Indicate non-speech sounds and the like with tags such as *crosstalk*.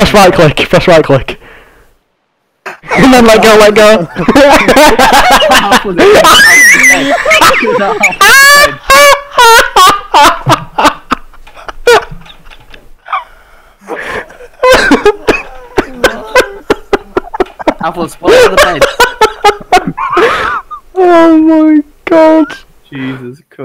Press right click. Press right click. *laughs* And then let go. Let go. Apple's was it? On the bed. *laughs* oh my god. Jesus Christ.